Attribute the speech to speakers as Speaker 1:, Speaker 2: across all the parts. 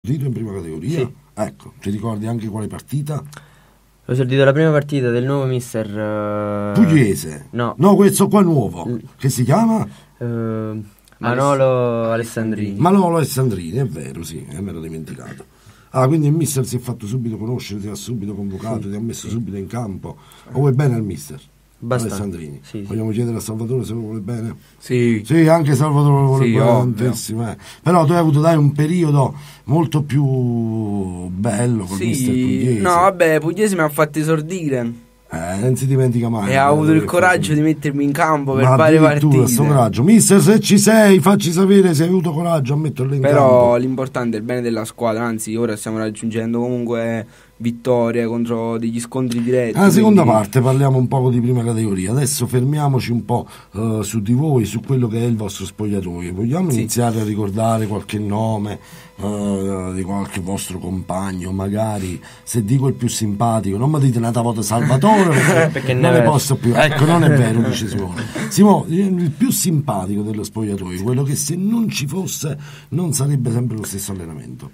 Speaker 1: Dito in prima categoria?
Speaker 2: Sì.
Speaker 1: Ecco, ti ricordi anche quale partita?
Speaker 2: Ho sentito la prima partita del nuovo mister... eh,
Speaker 1: Pugliese.
Speaker 2: No.
Speaker 1: No, questo qua nuovo. Che si chiama?
Speaker 2: eh, Manolo Alessandrini.
Speaker 1: Manolo Alessandrini, è vero, sì, eh, me l'ho dimenticato. Ah, quindi il mister si è fatto subito conoscere, ti ha subito convocato, ti ha messo subito in campo. O vuoi bene al mister? Alessandrini.
Speaker 2: Sì, sì.
Speaker 1: Vogliamo chiedere a Salvatore se lo vuole bene?
Speaker 3: Sì.
Speaker 1: Sì, anche Salvatore lo vuole
Speaker 3: Sì,
Speaker 1: bene tantissimo, eh. Però tu hai avuto dai un periodo molto più bello mister
Speaker 3: Sì,
Speaker 1: Pugliese.
Speaker 3: no, vabbè, Pugliese mi ha fatto esordire
Speaker 1: Eh, non si dimentica mai.
Speaker 3: e ha avuto il coraggio
Speaker 1: fa-
Speaker 3: di mettermi in campo per
Speaker 1: Ma
Speaker 3: fare
Speaker 1: addirittura,
Speaker 3: partite.
Speaker 1: sto coraggio. Mister, se ci sei, facci sapere se hai avuto coraggio a metterlo in
Speaker 3: Però
Speaker 1: campo.
Speaker 3: l'importante è il bene della squadra, anzi ora stiamo raggiungendo comunque vittorie contro degli scontri diretti.
Speaker 1: Alla seconda
Speaker 3: quindi-
Speaker 1: parte parliamo un po' di prima categoria. Adesso fermiamoci un po' eh, su di voi, su quello che è il vostro spogliatoio. Vogliamo
Speaker 3: Sì.
Speaker 1: iniziare a ricordare qualche nome eh, di qualche vostro compagno, magari se dico il più simpatico, non mi dite una volta Salvatore perché,
Speaker 2: Perché
Speaker 1: non
Speaker 2: ne
Speaker 1: posso più. Ecco, non è vero, dice Simone. Simone, il più simpatico dello spogliatoio, quello che se non ci fosse non sarebbe sempre lo stesso allenamento.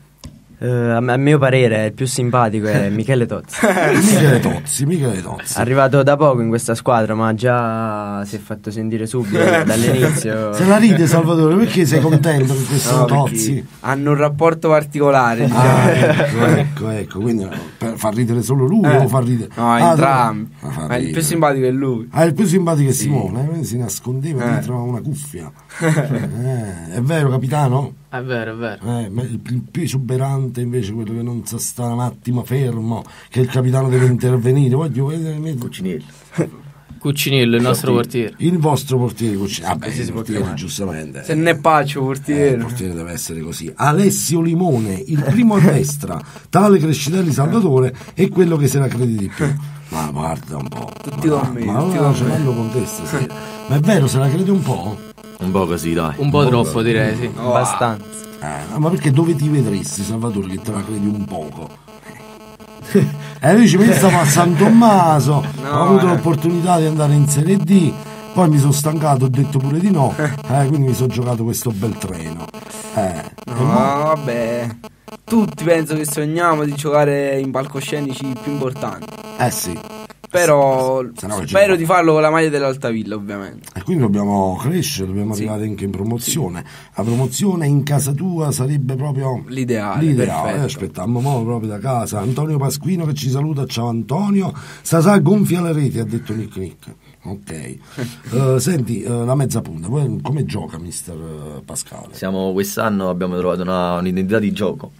Speaker 2: Eh, a, a mio parere il più simpatico è Michele Tozzi.
Speaker 1: Michele Tozzi, Michele Tozzi.
Speaker 2: Arrivato da poco in questa squadra, ma già si è fatto sentire subito dall'inizio.
Speaker 1: Se la ride Salvatore, perché sei contento con questo
Speaker 3: No,
Speaker 1: Tozzi?
Speaker 3: hanno un rapporto particolare. diciamo.
Speaker 1: Ah, ecco, ecco, ecco, quindi per far ridere solo lui
Speaker 3: Eh.
Speaker 1: o far ridere?
Speaker 3: No,
Speaker 1: Ah,
Speaker 3: entrambi.
Speaker 1: fa- fa
Speaker 3: Ma il più simpatico è lui.
Speaker 1: Ah, il più simpatico è Simone, eh, si nascondeva
Speaker 3: Eh.
Speaker 1: dietro a una cuffia. Eh, è vero, capitano?
Speaker 4: È vero, è vero.
Speaker 1: Eh, ma il, più esuberante invece quello che non sa stare un attimo fermo, che il capitano deve intervenire. Voglio vedere
Speaker 5: Cucinelli.
Speaker 4: Cuccinillo, il nostro portiere.
Speaker 1: il vostro portiere
Speaker 3: Così
Speaker 1: il
Speaker 3: si può
Speaker 1: portiere giustamente.
Speaker 3: Se ne è Paccio,
Speaker 1: Eh, il
Speaker 3: portiere.
Speaker 1: portiere deve essere così. Alessio Limone, il primo a destra, tale Crescitelli Salvatore è quello che se la crede di più. Ma guarda un po'.
Speaker 3: Tutti
Speaker 1: ma,
Speaker 3: con me,
Speaker 1: Ma allora ce l'hanno con te stasera. Ma è vero, se la crede un po'?
Speaker 5: Un po' così, dai.
Speaker 4: Un po' troppo, direi, sì.
Speaker 2: Abbastanza.
Speaker 1: Eh, ma perché dove ti vedresti, Salvatore, che te la credi un poco? E lui ci pensava a San Tommaso,
Speaker 3: No,
Speaker 1: ho avuto
Speaker 3: eh.
Speaker 1: l'opportunità di andare in Serie D, poi mi sono stancato, ho detto pure di no, eh, quindi mi sono giocato questo bel treno. Eh,
Speaker 3: No,
Speaker 1: mo-
Speaker 3: vabbè. Tutti penso che sogniamo di giocare in palcoscenici più importanti.
Speaker 1: eh sì,
Speaker 3: Però
Speaker 1: no
Speaker 3: spero di farlo con la maglia dell'Altavilla, ovviamente.
Speaker 1: e quindi dobbiamo crescere, dobbiamo
Speaker 3: Sì.
Speaker 1: arrivare anche in promozione. La promozione in casa tua sarebbe proprio
Speaker 3: L'ideale,
Speaker 1: L'ideale, eh, aspettiamo mo proprio da casa. Antonio Pasquino che ci saluta, ciao Antonio. Sasà gonfia le reti, ha detto Nick Nick. Ok. Eh, senti, eh, la mezza punta, come gioca mister eh, Pascale?
Speaker 5: Siamo, quest'anno abbiamo trovato una- un'identità di gioco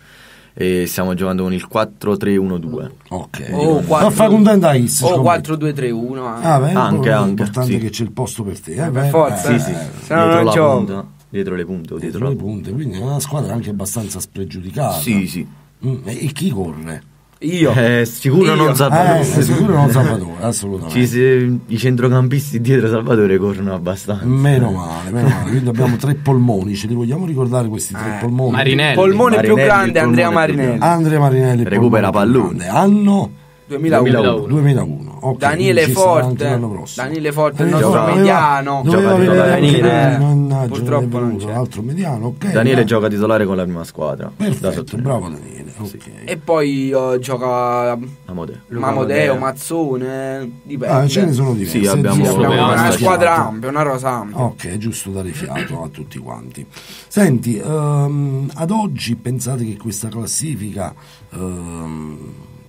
Speaker 5: e stiamo giocando con il 4-3-1-2.
Speaker 1: Ok.
Speaker 3: O
Speaker 1: Ma fa contenta Is,
Speaker 3: O
Speaker 1: scommetto.
Speaker 3: 4-2-3-1.
Speaker 1: Ah, beh,
Speaker 5: Anche, anche,
Speaker 1: L'importante
Speaker 5: sì.
Speaker 1: è che c'è il posto per te. Eh,
Speaker 3: per
Speaker 1: beh,
Speaker 3: forza.
Speaker 1: eh,
Speaker 5: Sì, sì,
Speaker 1: eh,
Speaker 3: Se no
Speaker 5: dietro
Speaker 3: non
Speaker 5: la
Speaker 3: gioco.
Speaker 5: punta, dietro le punte dietro
Speaker 1: dietro le punte, quindi è una squadra anche abbastanza spregiudicata.
Speaker 5: Sì, sì.
Speaker 1: Mm, e chi corre?
Speaker 3: Io.
Speaker 5: Eh, sicuro
Speaker 3: Io.
Speaker 5: non
Speaker 1: Eh,
Speaker 5: Salvatore.
Speaker 1: sicuro non Salvatore, assolutamente.
Speaker 5: Ci si- I centrocampisti dietro Salvatore corrono abbastanza.
Speaker 1: Meno male, meno male. Quindi abbiamo tre polmoni, ce li vogliamo ricordare questi tre
Speaker 3: Eh,
Speaker 1: polmoni?
Speaker 4: Marinelli.
Speaker 3: Polmone più
Speaker 5: Marinelli,
Speaker 3: grande,
Speaker 5: il
Speaker 3: Andrea
Speaker 5: più
Speaker 3: Marinelli.
Speaker 1: Andrea Marinelli
Speaker 5: Recupera
Speaker 1: più
Speaker 5: pallone.
Speaker 1: grande. Anno
Speaker 3: 2001.
Speaker 4: 2001.
Speaker 1: 2001. Ok,
Speaker 3: Daniele Forte. Daniele Forte, il
Speaker 1: Eh,
Speaker 3: nostro
Speaker 1: doveva-
Speaker 3: mediano.
Speaker 1: Doveva
Speaker 5: titolare.
Speaker 1: anche
Speaker 3: Daniele,
Speaker 1: mannaggia,
Speaker 3: purtroppo
Speaker 1: non
Speaker 3: c'è.
Speaker 1: l'altro mediano, ok.
Speaker 5: Daniele
Speaker 1: dai.
Speaker 5: gioca titolare con la prima squadra.
Speaker 1: Perfetto, bravo Daniele. ok.
Speaker 3: E poi eh, gioca
Speaker 5: Amodeo.
Speaker 2: Luca
Speaker 3: Mamodeo,
Speaker 2: Modeo.
Speaker 3: Mazzone, dipende.
Speaker 1: Ah, ce ne sono diversi.
Speaker 5: Sì, abbiamo-
Speaker 3: Sì, abbiamo una squadra ampia, una rosa ampia.
Speaker 1: Ok, è giusto dare fiato a tutti quanti. Senti, ehm, ad oggi pensate che questa classifica ehm,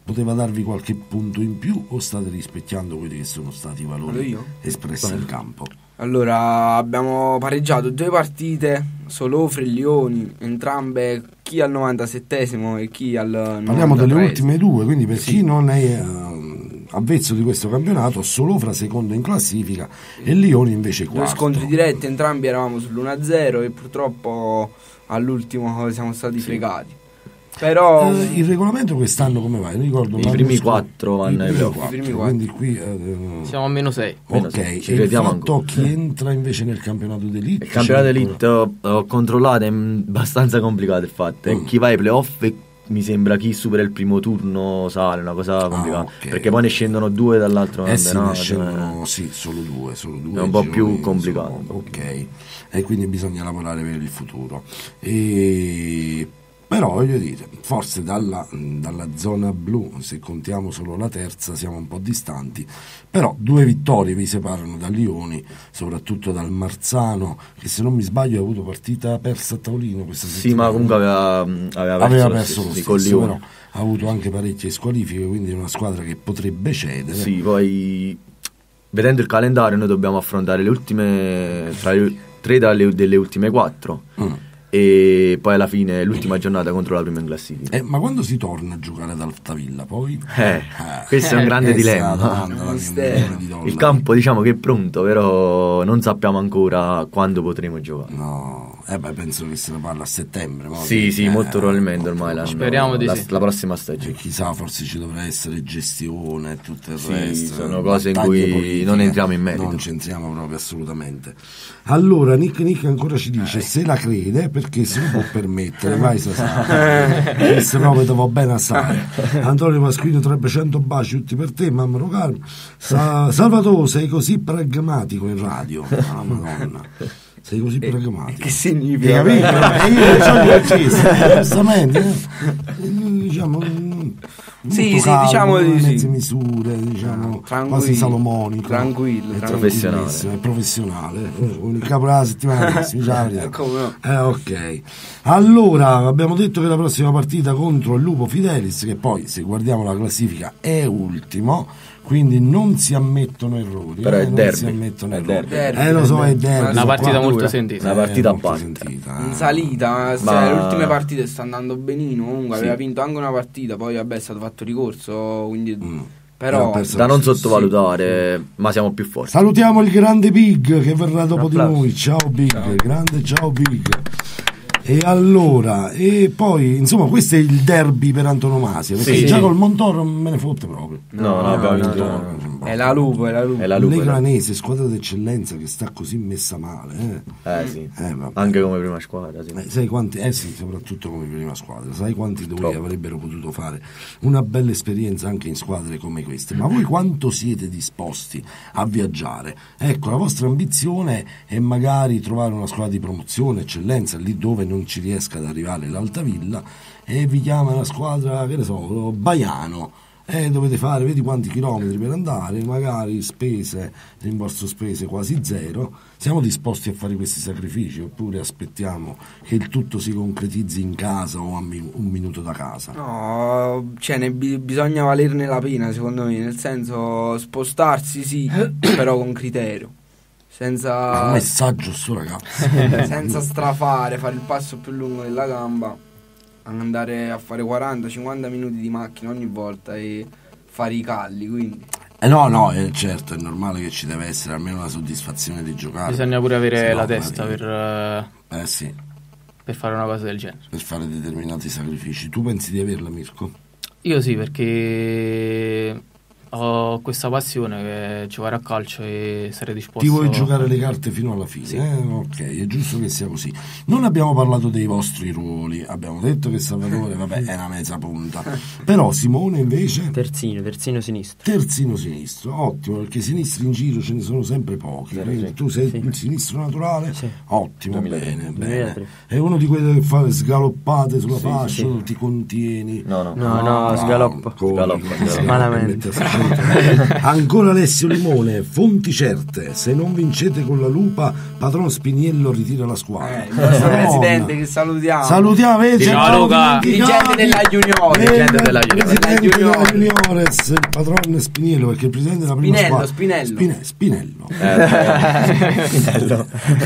Speaker 1: poteva darvi qualche punto in più o state rispecchiando quelli che sono stati i valori espressi in campo?
Speaker 3: Allora, abbiamo pareggiato due partite, Solofre e Lioni, entrambe chi al 97esimo e chi al 93esimo.
Speaker 1: Parliamo delle ultime due, quindi per chi non è ehm, avvezzo di questo campionato, Solofra secondo in classifica e Lioni invece
Speaker 3: Due
Speaker 1: quarto.
Speaker 3: scontri diretti, entrambi eravamo sull'1-0 e purtroppo all'ultimo siamo stati fregati. Però
Speaker 1: Eh, il regolamento quest'anno come va? Ricordo
Speaker 5: I primi quattro vanno
Speaker 1: i
Speaker 5: ai
Speaker 1: primi
Speaker 5: playoff.
Speaker 3: primi
Speaker 1: quindi qui eh,
Speaker 4: Siamo a meno 6.
Speaker 5: Meno
Speaker 1: ok,
Speaker 5: sei, ci
Speaker 1: e fatto
Speaker 5: ancora.
Speaker 1: chi entra invece nel campionato d'elite?
Speaker 5: Il campionato
Speaker 1: C'è
Speaker 5: elite ho, controllato, è abbastanza complicato il fatto. E
Speaker 1: Mm.
Speaker 5: Chi va ai playoff e mi sembra chi supera il primo turno sale, una cosa complicata.
Speaker 1: ok.
Speaker 5: Perché poi ne scendono due dall'altro
Speaker 1: Eh sì,
Speaker 5: no,
Speaker 1: ne scendono, sì, solo due, solo due
Speaker 5: È un po' più complicato.
Speaker 1: insomma, ok, e quindi bisogna lavorare per il futuro. E Però voglio dire, forse dalla, dalla zona blu, se contiamo solo la terza, siamo un po' distanti, però due vittorie vi separano da Lioni, soprattutto dal Marzano, che se non mi sbaglio ha avuto partita persa a tavolino questa
Speaker 5: Sì,
Speaker 1: settimana.
Speaker 5: ma comunque aveva, aveva perso,
Speaker 1: aveva
Speaker 5: lo
Speaker 1: perso
Speaker 5: stesso,
Speaker 1: lo
Speaker 5: sì,
Speaker 1: stesso,
Speaker 5: con Lione.
Speaker 1: però ha avuto anche parecchie squalifiche, quindi è una squadra che potrebbe cedere.
Speaker 5: Sì, poi vedendo il calendario noi dobbiamo affrontare le ultime tra le, tre dalle, delle ultime quattro
Speaker 1: Mm.
Speaker 5: E poi alla fine l'ultima giornata contro la prima in classifica.
Speaker 1: Eh, ma quando si torna a giocare ad Altavilla poi?
Speaker 5: Eh, questo è un grande
Speaker 1: questa è
Speaker 5: dilemma.
Speaker 1: di.
Speaker 5: Il campo diciamo che è pronto, però non sappiamo ancora quando potremo giocare.
Speaker 1: No, eh beh, penso che se ne parla a settembre.
Speaker 5: Sì, sì,
Speaker 1: eh,
Speaker 5: molto probabilmente ormai l'anno-
Speaker 4: Speriamo di
Speaker 5: la,
Speaker 4: sì.
Speaker 5: la prossima
Speaker 1: E
Speaker 5: stagione.
Speaker 1: chissà, forse ci dovrà essere gestione e tutto il
Speaker 5: Sì,
Speaker 1: resto.
Speaker 5: sono cose in cui
Speaker 1: politiche.
Speaker 5: non entriamo in merito.
Speaker 1: Non c'entriamo proprio assolutamente. Allora, Nick Nick ancora ci dice se la crede perché se lo può permettere, vai se sa. Questo proprio ti va bene assai. Antonio Pasquino 300 baci tutti per te, mamma Carlo. Sa- Salvatore, sei così pragmatico in radio. Ah, madonna. Sei così pragmatico.
Speaker 3: Che significa?
Speaker 1: capito? Eh, io non so giustamente. eh. Diciamo, mm,
Speaker 3: Sì, sì,
Speaker 1: calmo,
Speaker 3: diciamo di sì.
Speaker 1: mezze misure, diciamo,
Speaker 3: Tranquillo,
Speaker 1: quasi salomonico.
Speaker 3: tranquillo,
Speaker 1: È
Speaker 3: tranquillo.
Speaker 1: tranquillissimo, È professionale. eh, Con il capo della settimana, sì, la verità.
Speaker 3: Come no?
Speaker 1: Eh, ok. Allora, abbiamo detto che la prossima partita contro il Lupo Fidelis, che poi, se guardiamo la classifica, è ultimo, quindi non si ammettono errori.
Speaker 5: Però
Speaker 1: eh,
Speaker 5: è
Speaker 1: non
Speaker 5: derby.
Speaker 1: si ammettono
Speaker 5: È
Speaker 1: errori.
Speaker 3: derby.
Speaker 1: Eh, lo so, è derby.
Speaker 3: Una
Speaker 4: partita molto
Speaker 5: dura.
Speaker 4: sentita.
Speaker 5: Una partita a
Speaker 1: molto sentita,
Speaker 3: In
Speaker 1: eh.
Speaker 3: salita, cioè,
Speaker 5: Ma-
Speaker 3: le ultime partite sta andando benino. Comunque
Speaker 5: Sì.
Speaker 3: aveva vinto anche una partita, poi vabbè è stato fatto ricorso. Quindi,
Speaker 1: Mm.
Speaker 3: però,
Speaker 5: Da non
Speaker 1: Sì,
Speaker 5: sottovalutare, ma siamo più forti.
Speaker 1: Salutiamo il grande Big che verrà dopo di noi. Ciao Big, grande ciao Big. E allora, e poi insomma, questo è il derby per antonomasia. Perché
Speaker 5: Sì.
Speaker 1: già col Montoro non me ne fotte proprio.
Speaker 5: No, no, abbiamo vinto.
Speaker 1: no.
Speaker 3: È la lupo, è la lupo.
Speaker 5: È la lupa.
Speaker 1: Legranese, squadra d'eccellenza che sta così messa male. Eh.
Speaker 5: Eh sì.
Speaker 1: Eh.
Speaker 5: Anche come prima squadra, sì.
Speaker 1: Eh, sai quanti, eh sì, soprattutto come prima squadra, sai quanti di voi
Speaker 5: Troppo.
Speaker 1: avrebbero potuto fare una bella esperienza anche in squadre come queste, ma voi quanto siete disposti a viaggiare? Ecco, la vostra ambizione è magari trovare una squadra di promozione, eccellenza, lì dove non ci riesca ad arrivare l'Altavilla e vi chiama la squadra, che ne so, Baiano. E dovete fare, vedi quanti chilometri per andare, magari spese, rimborso spese quasi zero. Siamo disposti a fare questi sacrifici oppure aspettiamo che il tutto si concretizzi in casa o a mi- un minuto da casa?
Speaker 3: No, cioè bi- bisogna valerne la pena secondo me, nel senso spostarsi sì, però con criterio.
Speaker 1: Un
Speaker 3: Senza,
Speaker 1: messaggio sto ragazzi.
Speaker 3: senza strafare, fare il passo più lungo della gamba, andare a fare 40-50 minuti di macchina ogni volta e fare i calli, quindi
Speaker 1: Eh no, no, eh, certo, è normale che ci deve essere almeno la soddisfazione di giocare.
Speaker 4: Bisogna pure avere la testa per, eh,
Speaker 1: Eh sì,
Speaker 4: per fare una cosa del genere.
Speaker 1: per fare determinati sacrifici. Tu pensi di averla, Mirko?
Speaker 4: Io sì, perché ho questa passione che giocare a calcio e essere disposto
Speaker 1: Ti vuoi giocare le carte fino alla fine?
Speaker 4: Sì.
Speaker 1: eh? Ok, è giusto che sia così. Non abbiamo parlato dei vostri ruoli, abbiamo detto che Salvatore, vabbè, è una mezza punta. Però Simone invece
Speaker 2: Terzino, terzino sinistro.
Speaker 1: terzino sinistro, ottimo, perché sinistri in giro ce ne sono sempre pochi. quindi tu sei
Speaker 2: Sì.
Speaker 1: un sinistro naturale?
Speaker 2: Sì.
Speaker 1: Ottimo,
Speaker 5: 2003.
Speaker 1: bene, bene.
Speaker 2: 2003.
Speaker 1: È uno di quelli che fa sgaloppate sulla fascia,
Speaker 2: sì.
Speaker 1: ti contieni.
Speaker 5: No, no.
Speaker 2: No, no, sgaloppo.
Speaker 1: come-
Speaker 5: Sgaloppa,
Speaker 1: come
Speaker 5: sgaloppa.
Speaker 1: si chiama
Speaker 2: Malamente.
Speaker 1: Ancora Alessio Limone, fonti certe. Se non vincete con la lupa, padron Spiniello ritira la squadra.
Speaker 3: Eh, il nostro
Speaker 1: Madonna.
Speaker 3: presidente che salutiamo.
Speaker 1: Salutiamo, vedi,
Speaker 4: Ciao, Luca.
Speaker 3: Dirigente della Juniores.
Speaker 1: Eh,
Speaker 5: Dirigente della
Speaker 1: il
Speaker 5: Juniores.
Speaker 1: Presidente
Speaker 3: Della
Speaker 1: della
Speaker 3: Juniores.
Speaker 1: Juniores, il padron Spiniello, perché il presidente della prima
Speaker 3: Spinello,
Speaker 1: squadra...
Speaker 3: Spinello.
Speaker 1: Spine- Spinello.
Speaker 5: Eh, Spinello.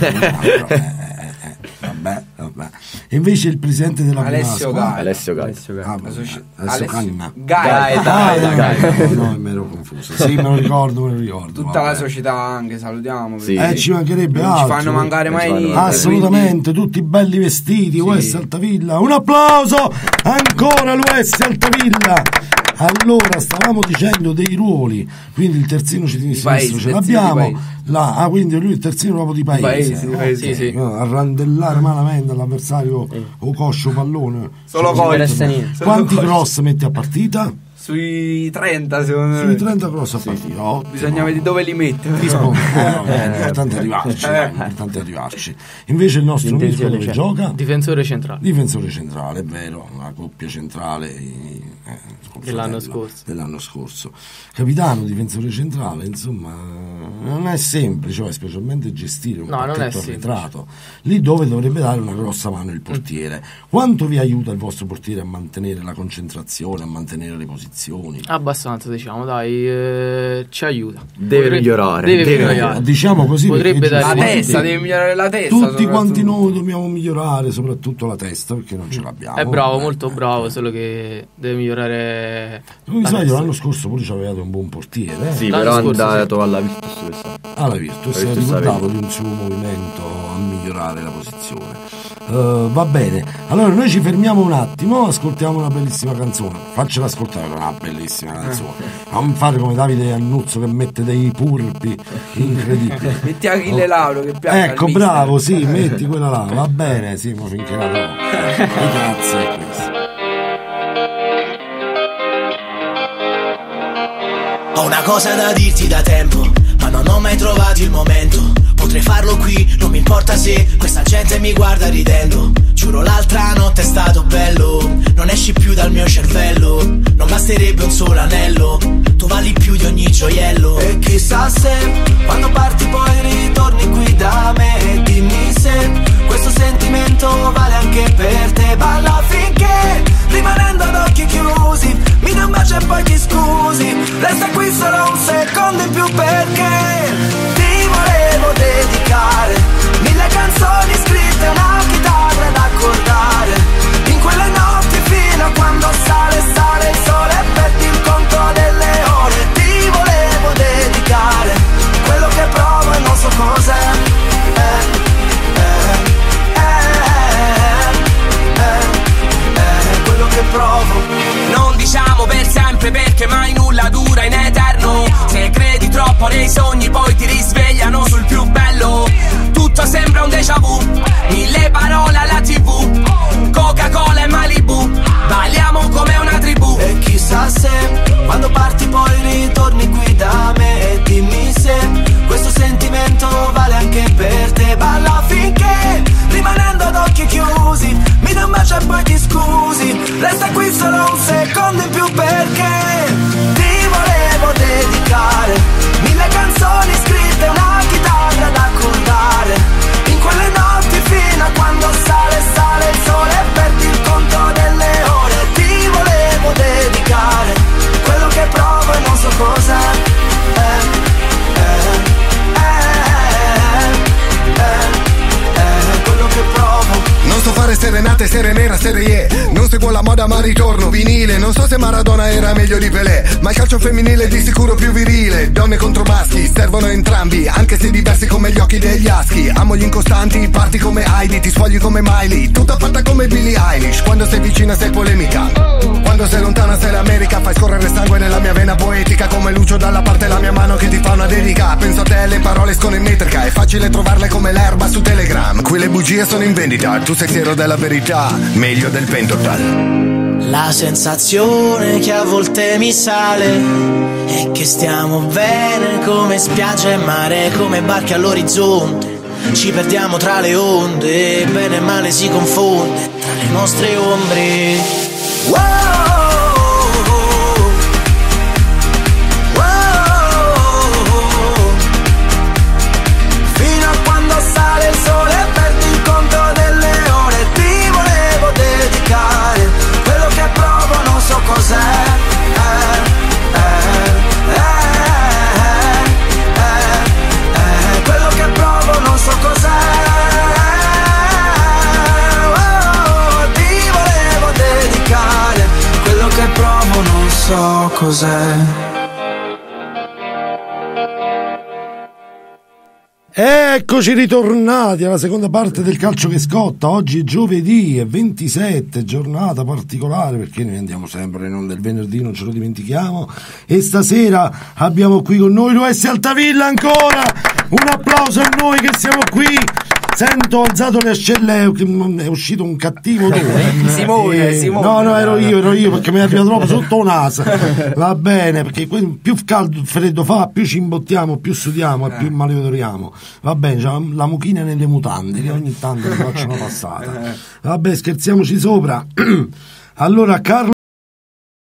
Speaker 1: Eh, eh, eh, vabbè, vabbè. E invece il presidente della
Speaker 3: Alessio
Speaker 1: squadra...
Speaker 3: Gai.
Speaker 5: Alessio Gai.
Speaker 2: Alessio Gai.
Speaker 1: Ah, Alessio Ah,
Speaker 5: dai, dai.
Speaker 1: No, no, mi ero confuso. Sì, me lo ricordo, me lo ricordo.
Speaker 3: Tutta la società anche, salutiamo.
Speaker 5: Sì.
Speaker 1: Eh, ci mancherebbe
Speaker 3: non ci
Speaker 1: altro.
Speaker 3: fanno mancare mai niente.
Speaker 1: Assolutamente, tutti belli vestiti, West Altavilla. Un applauso ancora l'West Altavilla. Allora, stavamo dicendo dei ruoli, quindi il terzino ci
Speaker 3: paesi,
Speaker 1: ce l'abbiamo. Là, ah, quindi lui è il terzino proprio di paese.
Speaker 3: paesi, di
Speaker 1: Ok,
Speaker 3: paesi,
Speaker 4: sì, sì.
Speaker 1: no, A randellare malamente l'avversario o coscio pallone.
Speaker 3: Solo
Speaker 1: Cioè,
Speaker 3: gol.
Speaker 1: Quanti cross metti a partita?
Speaker 3: Sui 30 secondo me.
Speaker 1: Sui 30 cross a partita. ottimo.
Speaker 3: Bisogna vedere dove li mette.
Speaker 1: No, no, no, l'importante è arrivarci, dai, l'importante è arrivarci. Invece il nostro amico
Speaker 2: L'intenzione
Speaker 1: dove
Speaker 2: c'è.
Speaker 1: gioca?
Speaker 4: Difensore centrale.
Speaker 1: Difensore centrale, è vero, una coppia centrale eh,
Speaker 4: Dell'anno scorso.
Speaker 1: dell'anno scorso. Capitano, difensore centrale, insomma, non è semplice, poi, specialmente gestire un
Speaker 4: No,
Speaker 1: pacchetto arretrato, lì dove dovrebbe dare una grossa mano il portiere. Quanto vi aiuta il vostro portiere a mantenere la concentrazione, a mantenere le posizioni?
Speaker 4: Abbastanza, diciamo, dai, eh, ci aiuta.
Speaker 5: Deve migliorare,
Speaker 4: Deve,
Speaker 5: deve
Speaker 4: migliorare.
Speaker 1: Diciamo così,
Speaker 4: Potrebbe dare
Speaker 3: La testa, deve migliorare la testa.
Speaker 1: Tutti quanti noi dobbiamo migliorare, soprattutto la testa, perché non ce l'abbiamo.
Speaker 4: È bravo,
Speaker 1: Eh,
Speaker 4: molto
Speaker 1: eh,
Speaker 4: bravo, solo che deve migliorare.
Speaker 1: Sbaglio,
Speaker 4: testa.
Speaker 1: l'anno scorso pure ci avevate un buon portiere. Eh?
Speaker 5: Sì,
Speaker 4: L'anno
Speaker 5: però è andato alla Virtus.
Speaker 1: Alla Virtus, si è ricordato di un suo movimento a migliorare la posizione. Eh, va bene, allora noi ci fermiamo un attimo, ascoltiamo una bellissima canzone. Faccela ascoltare una bellissima canzone. Non fare come Davide Annuzzo che mette dei purpi incredibili.
Speaker 3: Metti Achille Lauro che piace.
Speaker 1: Ecco, bravo, sì, metti quella là, va bene, sì, ma finché la trovo. Questo?
Speaker 6: Ho una cosa da dirti da tempo, ma non ho mai trovato il momento. Potrei farlo qui, non mi importa se questa gente mi guarda ridendo. Giuro l'altra notte è stato bello, non esci più dal mio cervello. Non basterebbe un solo anello, tu vali più di ogni gioiello. E chissà se quando parti poi ritorni qui da me. Dimmi se questo sentimento vale anche per te. Balla
Speaker 7: femminile di sicuro più virile. Donne contro maschi, servono entrambi Anche se diversi come gli occhi degli aschi. Amo gli incostanti, parti come Heidi Ti sfogli come Miley, tutta fatta come Billie Eilish. Quando sei vicina sei polemica. Quando sei lontana sei l'America. Fai scorrere sangue nella mia vena poetica. Come Lucio dalla parte la mia mano che ti fa una dedica. Penso a te, le parole escono in metrica. È facile trovarle come l'erba su Telegram. Qui le bugie sono in vendita. Tu sei fiero della verità. Meglio del pentotal
Speaker 6: La sensazione che a volte mi sale è che stiamo bene come spiaggia e mare, come barche all'orizzonte. Ci perdiamo tra le onde, bene e male si confonde tra le nostre ombre. Wow, cos'è
Speaker 1: Eccoci ritornati alla seconda parte del calcio che scotta. Oggi è giovedì, è 27, giornata particolare perché noi andiamo sempre in onda il venerdì, non ce lo dimentichiamo. E stasera abbiamo qui con noi l'US Altavilla ancora. Un applauso a noi che siamo qui Sento, alzato le ascelle, è uscito un cattivo odore.
Speaker 3: Simone,
Speaker 1: Eh,
Speaker 3: Simone.
Speaker 1: No, no, ero io, ero io perché mi è arrivato troppo sotto naso. Va bene, perché più caldo, freddo fa, più ci imbottiamo, più sudiamo e più maleodoriamo. Va bene, c'ho la mucchina nelle mutande che ogni tanto mi faccio una passata. Vabbè, scherziamoci sopra. Allora, Carlo